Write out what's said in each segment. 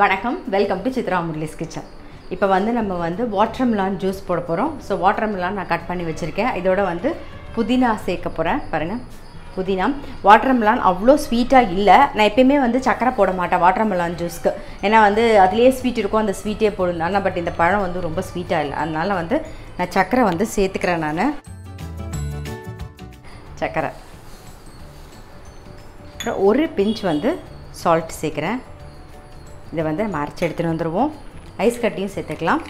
வணக்கம். Welcome to Chitra Murali's kitchen இப்போ வந்து நம்ம வந்து வாட்டர்மெலான் ஜூஸ் போட போகிறோம் ஸோ வாட்டர்மெலான் நான் கட் பண்ணி வச்சுருக்கேன். இதோட வந்து புதினா சேர்க்க போகிறேன் பாருங்கள் புதினா. வாட்டர்மெலான் அவ்வளோ ஸ்வீட்டாக இல்லை. நான் எப்பயுமே வந்து சக்கரை போட மாட்டேன் வாட்டர்மெலான் ஜூஸ்க்கு ஏன்னா வந்து அதுலேயே ஸ்வீட் இருக்கும். அந்த ஸ்வீட்டே போடுங்க பட் இந்த பழம் வந்து ரொம்ப ஸ்வீட்டாக இல்லை. அதனால் வந்து நான் சக்கரை வந்து சேர்த்துக்கிறேன் நான். சக்கரை. அப்புறம் ஒரு பிஞ்ச் வந்து சால்ட் சேர்க்குறேன். இதை வந்து நம்ம அரைச்சி எடுத்துகிட்டு வந்துடுவோம் ஐஸ் கட்டியும் சேர்த்துக்கலாம்.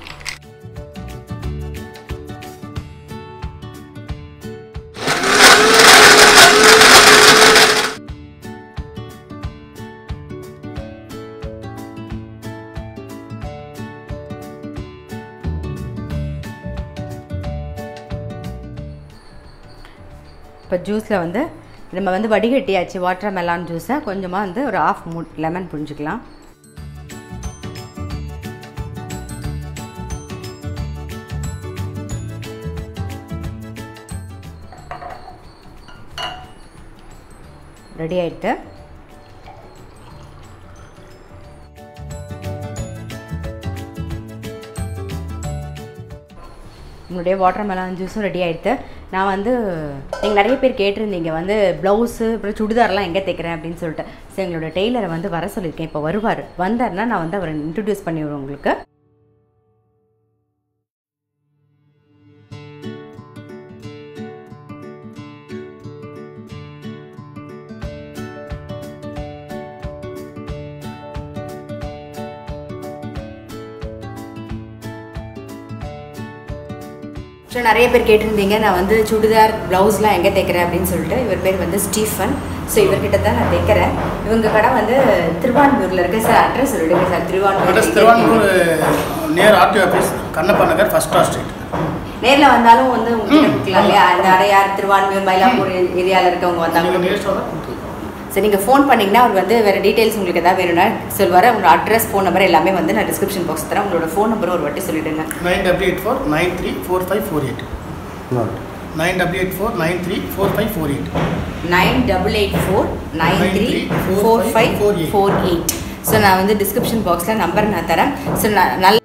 இப்போ ஜூஸில் வந்து நம்ம வந்து வடிகட்டியாச்சு வாட்டர் மெலான் ஜூஸை கொஞ்சமாக வந்து ஒரு ஆஃப் மூ லெமன் புரிஞ்சுக்கலாம் ரெடி ஆகிட்டு உங்களுடைய வாட்டர் மெலான் ஜூஸும் ரெடி ஆகிடுது நான் வந்து நீங்கள் நிறைய பேர் கேட்டிருந்தீங்க வந்து ப்ளவுஸு அப்புறம் சுடிதார்லாம் எங்கே தைக்கிறேன் அப்படின்னு சொல்லிட்டு. ஸோ எங்களோட டெய்லரை வந்து வர சொல்லியிருக்கேன். இப்போ வருவார். வந்தார்னா நான் வந்து அவரை இன்ட்ரடியூஸ் பண்ணிடுவேன் உங்களுக்கு. ஸோ நிறைய பேர் கேட்டிருந்தீங்க நான் வந்து சுடிதார் ப்ளவுஸ்லாம் எங்கே தைக்கிறேன்? அப்படின்னு சொல்லிட்டு. இவர் பேர் வந்து ஸ்டீஃபன். ஸோ இவர்கிட்ட தான் நான் தைக்கிறேன். இவங்க கடை வந்து திருவான்மூரில் இருக்கு. சார் அட்ரஸ் சொல்லிடுங்க sir. Thiruvanmiyur Thiruvanmiyur near RT office Kannappa Nagar first cross street நேரில் வந்தாலும் வந்து கொடுக்கலாம் இல்லையா? இந்த அடையார் திருவான்மூர் மயிலாப்பூர் ஏரியாவில் இருக்கவங்க வந்தாங்க சரி நீங்கள் ஃபோன் பண்ணிங்கன்னா அவர் வந்து வேறு டீட்டெயில்ஸ் உங்களுக்கு எதாவது வேணும்னா சொல்வார். உங்களோட அட்ரஸ் ஃபோன் நம்பர் எல்லாமே வந்து நான் டிஸ்கிரிப்ஷன் பாக்ஸ் தரேன். உங்களோட ஃபோன் நம்பர் ஒரு வாட்டி சொல்லிவிடுங்க nine double eight four nine three four five four eight. Nine double eight four nine three four five four eight. Nine double eight four nine three four five four eight. So நான் வந்து description பாக்ஸில் number நான் தரேன். So நான் நல்ல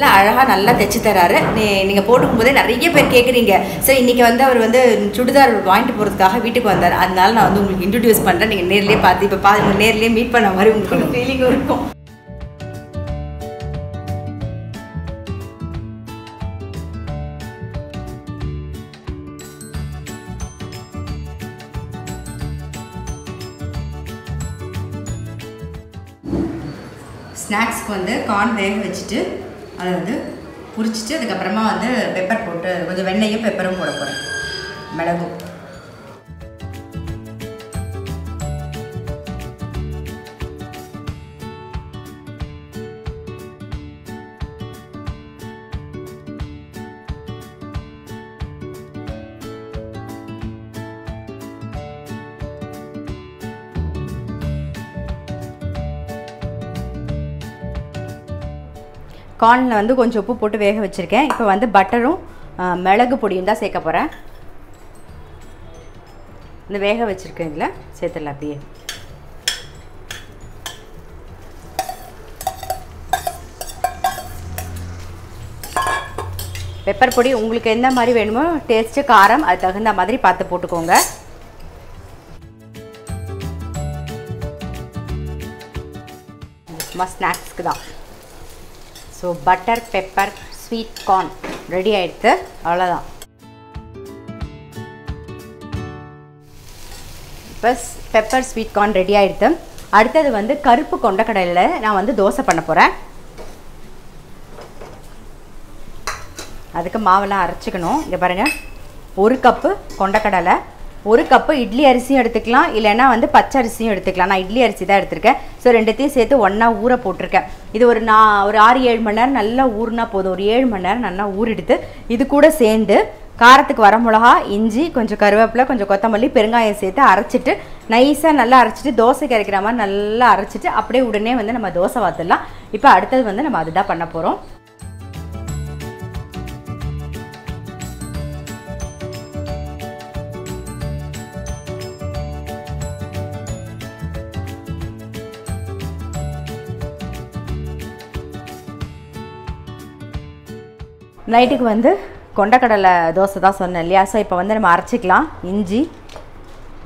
நல்லா அழகாக நல்லா தைச்சு தராரு. நீ நீங்கள் போட்டுக்கும்போதே நிறைய பேர் கேட்குறீங்க சரி இன்றைக்கி வந்து அவர் வந்து சுடிதார் வாங்கிட்டு போகிறதுக்காக வீட்டுக்கு வந்தார். அதனால நான் வந்து உங்களுக்கு இன்ட்ரடியூஸ் பண்ணுறேன் நீங்கள் நேர்லேயே பார்த்து இப்போ பா நேர்லேயே மீட் பண்ண மாதிரி உங்களுக்கு ஃபீலிங் இருக்கும். ஸ்நாக்ஸ்க்கு வந்து கார்ன் வேக வச்சுட்டு அதை வந்து புரிச்சிட்டு அதுக்கப்புறமா வந்து பெப்பர் போட்டு கொஞ்சம் வெண்ணையும் பெப்பரும் போட போகிறேன் மிளகும் கார்னில் வந்து கொஞ்சம் உப்பு போட்டு வேக வச்சுருக்கேன். இப்போ வந்து பட்டரும் மிளகு பொடியும் தான் சேர்க்க போகிறேன் இந்த வேக வச்சுருக்கேன் இதில். சேர்த்துடலாம் அப்படியே. பெப்பர் பொடி உங்களுக்கு எந்த மாதிரி வேணுமோ டேஸ்ட்டு காரம் அது தகுந்த மாதிரி பார்த்து போட்டுக்கோங்க. சும்மா ஸ்நாக்ஸ்க்கு தான். So butter pepper sweet corn ready ஆகிடுது அவ்வளோதான் இப்போ பெப்பர் ஸ்வீட் கார்ன் ரெடி ஆகிடுது அடுத்தது வந்து கருப்பு கொண்டக்கடலையில் நான் வந்து தோசை பண்ண போகிறேன் அதுக்கு மாவெல்லாம் அரைச்சிக்கணும். இங்கே பாருங்கள் ஒரு கப்பு கொண்டக்கடலை ஒரு கப்பு இட்லி அரிசியும் எடுத்துக்கலாம் இல்லைன்னா வந்து பச்சை அரிசியும் எடுத்துக்கலாம். நான் இட்லி அரிசி தான் எடுத்திருக்கேன். ஸோ ரெண்டுத்தையும் சேர்த்து ஒன்றா ஊற போட்டிருக்கேன். இது ஒரு நான் ஒரு ஆறு ஏழு மணி நேரம் நல்லா ஊறுனா போதும். ஒரு ஏழு மணி நேரம் நல்லா ஊறிடுத்து இது கூட சேர்ந்து காரத்துக்கு வர மிளகா இஞ்சி கொஞ்சம் கருவேப்பிலை கொஞ்சம் கொத்தமல்லி பெருங்காயம் சேர்த்து அரைச்சிட்டு நைஸாக நல்லா அரைச்சிட்டு தோசை கரைக்கிற மாதிரி நல்லா அரைச்சிட்டு அப்படியே உடனே வந்து நம்ம தோசை வாத்துடலாம் இப்போ அடுத்தது வந்து நம்ம அதுதான் பண்ண போகிறோம் நைட்டுக்கு வந்து கொண்டக்கடலை தோசை தான் சொன்னேன் இல்லையா? ஸோ இப்போ வந்து நம்ம அரைச்சிக்கலாம். இஞ்சி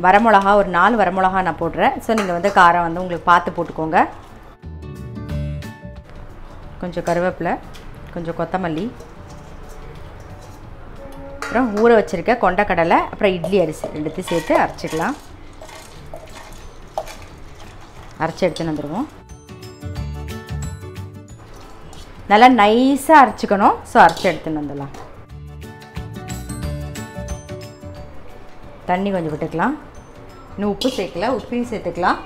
வரமிளகா ஒரு நாலு வரமிளகா நான் போடுறேன். ஸோ நீங்கள் வந்து காரம் வந்து உங்களுக்கு பார்த்து போட்டுக்கோங்க. கொஞ்சம் கருவேப்பிலை கொஞ்சம் கொத்தமல்லி. அப்புறம் ஊற வச்சுருக்க கொண்டக்கடலை அப்புறம் இட்லி அரிசி எடுத்து சேர்த்து அரைச்சிக்கலாம். அரைச்சி எடுத்துன்னு வந்துடுவோம் நல்லா நைஸாக அரைச்சிக்கணும். ஸோ அரைச்சி எடுத்துன்னு வந்துடலாம். தண்ணி கொஞ்சம் விட்டுக்கலாம். இன்னும் உப்பு சேர்க்கல. உப்பையும் சேர்த்துக்கலாம்.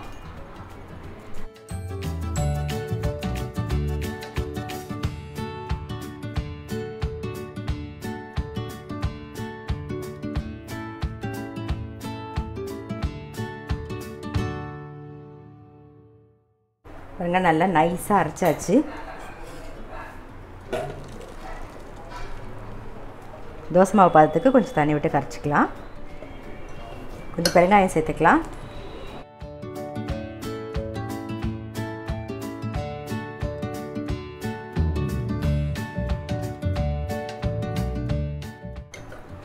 பாருங்க நல்லா நைஸாக அரைச்சாச்சு. தோசை மாவு பதத்துக்கு கொஞ்சம் தண்ணி விட்டு கரைச்சிக்கலாம். கொஞ்சம் பெருங்காயம் சேர்த்துக்கலாம்.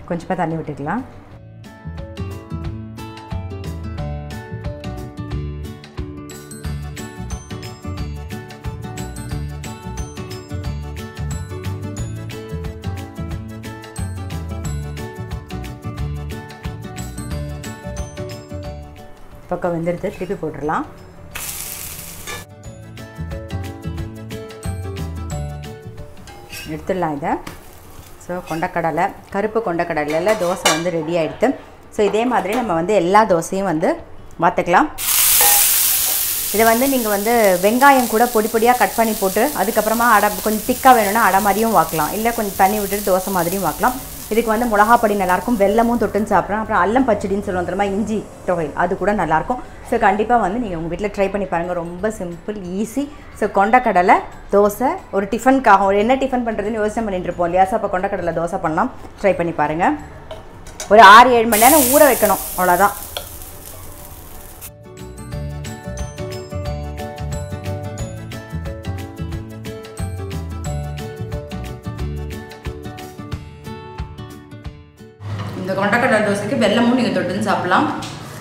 கொஞ்சமாக தண்ணி விட்டுக்கலாம். பக்கம் வெந்துடுத்து திருப்பி போட்டுடலாம். எடுத்துடலாம் இதை. ஸோ கொண்டக்கடலை கருப்பு கொண்டக்கடலையில் தோசை வந்து ரெடி ஆகிடுது ஸோ இதே மாதிரி நம்ம வந்து எல்லா தோசையும் வந்து மாற்றிக்கலாம் இதை வந்து நீங்கள் வந்து வெங்காயம் கூட பொடி பொடியாக கட் பண்ணி போட்டு அதுக்கப்புறமா அடை கொஞ்சம் திக்காக வேணும்னா அடை மாதிரியும் வாக்கலாம். இல்லை கொஞ்சம் தண்ணி விட்டுட்டு தோசை மாதிரியும் வாக்கலாம். இதுக்கு வந்து மிளகாப்பொடி நல்லாயிருக்கும் வெல்லமும் தொட்டுன்னு சாப்பிட்றோம் அப்புறம் அல்லம் பச்சடின்னு சொல்லுவோம் தெரியுமா? இஞ்சி தொகையில் அது கூட நல்லாயிருக்கும். ஸோ கண்டிப்பாக வந்து நீங்கள் உங்கள் வீட்டில் ட்ரை பண்ணி பாருங்கள் ரொம்ப சிம்பிள் ஈஸி ஸோ கொண்டக்கடலை தோசை ஒரு டிஃபனுக்காக ஒரு என்ன டிஃபன் பண்ணுறதுன்னு யோசனை பண்ணிட்டு இருப்போம் இல்லையா? ஸோ அப்போ கொண்டக்கடலை தோசை பண்ணலாம். ட்ரை பண்ணி பாருங்கள் ஒரு ஆறு ஏழு மணி நேரம் ஊற வைக்கணும். அவ்வளோதான் இந்த கொண்டக்கடலை தோசைக்கு வெல்லமும் நீங்கள் தொட்டுன்னு சாப்பிட்லாம்.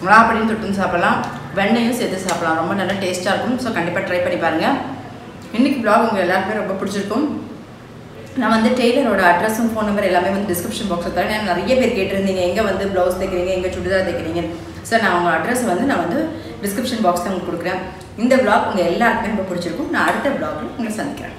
மிளாப்படியும் தொட்டுன்னு சாப்பிட்லாம். வெண்ணையும் சேர்த்து சாப்பிட்லாம். ரொம்ப நல்லா டேஸ்ட்டாக இருக்கும். ஸோ கண்டிப்பாக ட்ரை பண்ணி பாருங்கள் இன்றைக்கி ப்ளாக் உங்கள் எல்லாருக்குமே ரொம்ப பிடிச்சிருக்கும். நான் வந்து டெய்லரோட அட்ரஸும் ஃபோன் நம்பர் எல்லாமே வந்து டிஸ்கிரிப்ஷன் பாக்ஸில் தரேன். நான் நிறைய பேர் கேட்டிருந்தீங்க. எங்கே வந்து ப்ளவுஸ் தைக்கிறீங்க? எங்கே சுடிதார் தைக்கிறீங்க சார் நான் உங்கள் அட்ரஸ் வந்து நான் வந்து டிஸ்கிரிப்ஷன் பாக்ஸில் உங்களுக்கு கொடுக்குறேன். இந்த ப்ளாக் உங்கள் எல்லாருக்குமே ரொம்ப பிடிச்சிருக்கும். நான் அடுத்த பிளாகில் உங்களை சந்திக்கிறேன்.